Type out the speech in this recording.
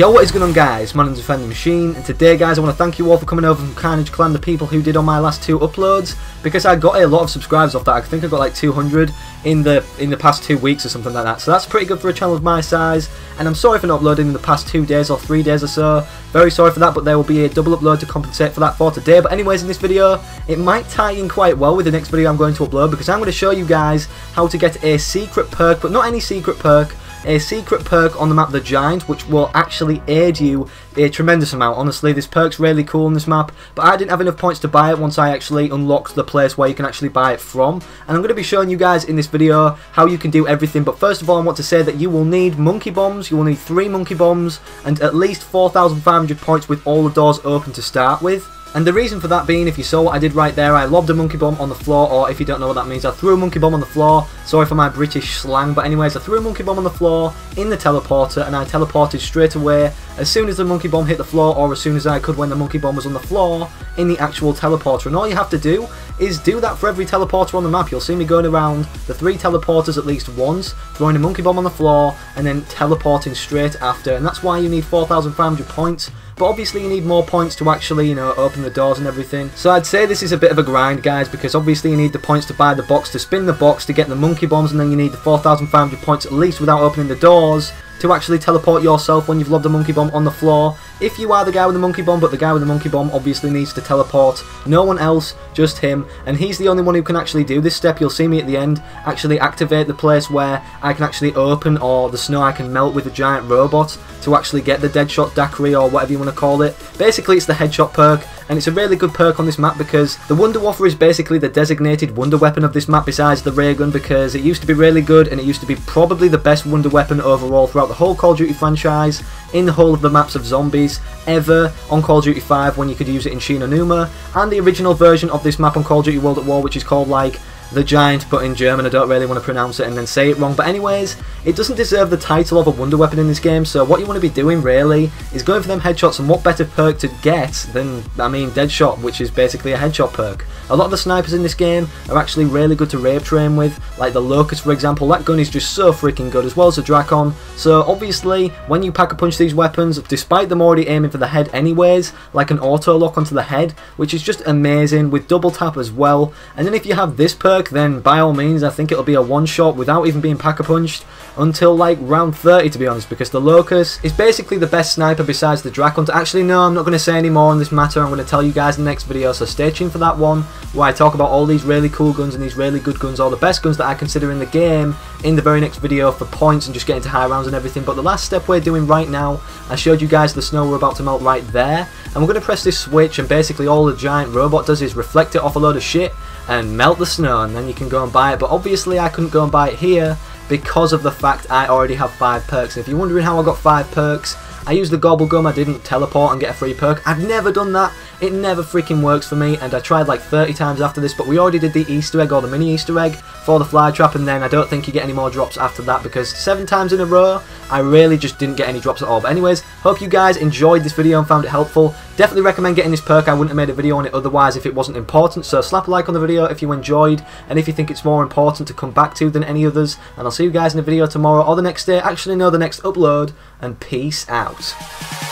Yo, what is going on guys? My name's Friendly Machine, and today guys I want to thank you all for coming over from Carnage Clan, the people who did on my last two uploads, because I got a lot of subscribers off that, I think I got like 200 in the in the past two weeks or something like that, so that's pretty good for a channel of my size, and I'm sorry for not uploading in the past two days or three days or so, very sorry for that, but there will be a double upload to compensate for that for today, but anyways in this video, it might tie in quite well with the next video I'm going to upload, because I'm going to show you guys how to get a secret perk, but not any secret perk, a secret perk on the map The Giant which will actually aid you a tremendous amount. Honestly, this perk's really cool on this map, but I didn't have enough points to buy it once I actually unlocked the place where you can actually buy it from. And I'm going to be showing you guys in this video how you can do everything, but first of all I want to say that you will need monkey bombs, you will need 3 monkey bombs, and at least 4,500 points with all the doors open to start with. And the reason for that being, if you saw what I did right there, I lobbed a monkey bomb on the floor, or if you don't know what that means, I threw a monkey bomb on the floor. Sorry for my British slang, but anyways, I threw a monkey bomb on the floor in the teleporter, and I teleported straight away as soon as the monkey bomb hit the floor, or as soon as I could when the monkey bomb was on the floor in the actual teleporter. And all you have to do is do that for every teleporter on the map. You'll see me going around the three teleporters at least once, throwing a monkey bomb on the floor, and then teleporting straight after. And that's why you need 4,500 points but obviously you need more points to actually, you know, open the doors and everything. So I'd say this is a bit of a grind, guys, because obviously you need the points to buy the box, to spin the box, to get the monkey bombs, and then you need the 4,500 points at least without opening the doors to actually teleport yourself when you've lobbed a monkey bomb on the floor. If you are the guy with the monkey bomb, but the guy with the monkey bomb obviously needs to teleport. No one else, just him. And he's the only one who can actually do this step. You'll see me at the end actually activate the place where I can actually open or the snow I can melt with a giant robot to actually get the Deadshot Daiquiri or whatever you want to call it. Basically it's the headshot perk and it's a really good perk on this map because the Wunderwaffe is basically the designated wonder weapon of this map besides the ray gun because it used to be really good and it used to be probably the best wonder weapon overall throughout the whole Call of Duty franchise in the whole of the maps of zombies ever on Call of Duty 5 when you could use it in Shi No Numa and the original version of this map on Call of Duty World at War which is called like the Giant, but in German I don't really want to pronounce it and then say it wrong. But anyways, it doesn't deserve the title of a wonder weapon in this game, so what you want to be doing really is going for them headshots, and what better perk to get than, I mean, Deadshot, which is basically a headshot perk. A lot of the snipers in this game are actually really good to rape train with, like the Locust for example, that gun is just so freaking good, as well as the Drakon. So obviously, when you pack a punch these weapons, despite them already aiming for the head anyways, like an auto lock onto the head, which is just amazing, with double tap as well, and then if you have this perk, then by all means I think it'll be a one shot without even being pack-a-punched until like round 30 to be honest because the Locust is basically the best sniper besides the Drakon. Actually no, I'm not going to say any more on this matter, I'm going to tell you guys in the next video so stay tuned for that one where I talk about all these really cool guns and these really good guns, all the best guns that I consider in the game in the very next video for points and just getting to high rounds and everything. But the last step we're doing right now, I showed you guys the snow we're about to melt right there and we're going to press this switch and basically all the giant robot does is reflect it off a load of shit and melt the snow and then you can go and buy it. But obviously I couldn't go and buy it here because of the fact I already have 5 perks. And if you're wondering how I got 5 perks, I used the gobble gum, I didn't teleport and get a free perk. I've never done that. It never freaking works for me and I tried like 30 times after this but we already did the Easter egg or the mini Easter egg for the fly trap and then I don't think you get any more drops after that because 7 times in a row I really just didn't get any drops at all. But anyways, hope you guys enjoyed this video and found it helpful. Definitely recommend getting this perk, I wouldn't have made a video on it otherwise if it wasn't important. So slap a like on the video if you enjoyed and if you think it's more important to come back to than any others. And I'll see you guys in a video tomorrow or the next day, actually no the next upload and peace out.